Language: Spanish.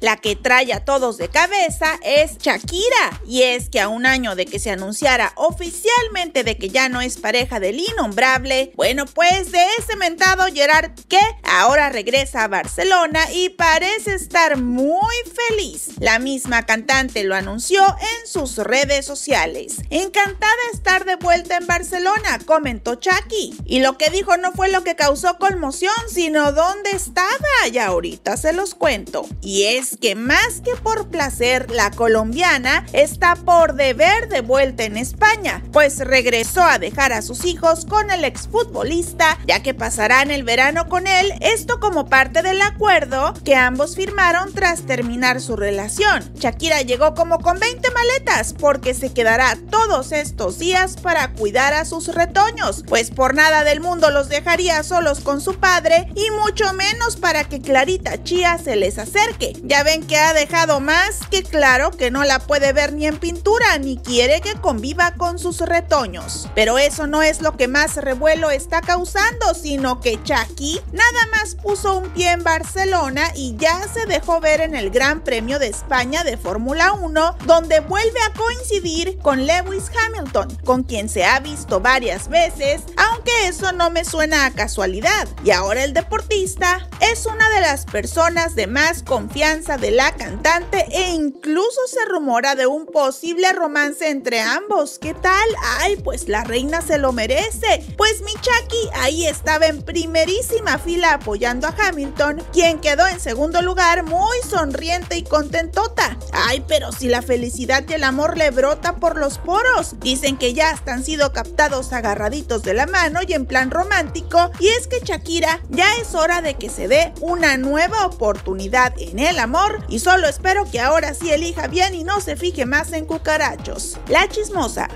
La que trae a todos de cabeza es Shakira, y es que a un año de que se anunciara oficialmente de que ya no es pareja del innombrable, bueno pues de ese mentado Gerard que ahora regresa a Barcelona y parece estar muy feliz. La misma cantante lo anunció en sus redes sociales. Encantada de estar de vuelta en Barcelona, comentó Chucky. Y lo que dijo no fue lo que causó conmoción, sino dónde estaba. Y ahorita se los cuento. Y es que más que por placer, la colombiana está por deber de vuelta en España, pues regresó a dejar a sus hijos con el exfutbolista, ya que pasarán el verano con él, esto como parte del acuerdo que ambos firmaron tras terminar su relación. Shakira llegó como con 20 maletas porque se quedará todos estos días para cuidar a sus retoños, pues por nada del mundo los dejaría solos con su padre y mucho menos para que Clarita Chía se les acerque, ven que ha dejado más que claro que no la puede ver ni en pintura ni quiere que conviva con sus retoños. Pero eso no es lo que más revuelo está causando, sino que Chucky nada más puso un pie en Barcelona y ya se dejó ver en el Gran Premio de España de Fórmula 1, donde vuelve a coincidir con Lewis Hamilton, con quien se ha visto varias veces, aunque eso no me suena a casualidad. Y ahora el deportista es una de las personas de más confianza de la cantante e incluso se rumora de un posible romance entre ambos. ¿Qué tal? Ay, pues la reina se lo merece. Pues Michaki ahí estaba en primerísima fila apoyando a Hamilton, quien quedó en segundo lugar muy sonriente y contentota. Ay, pero si la felicidad y el amor le brota por los poros. Dicen que ya están sido captados agarraditos de la mano y en plan romántico. Y es que Shakira ya es hora de que se dé una nueva oportunidad en el y solo espero que ahora sí elija bien y no se fije más en cucarachos. La chismosa.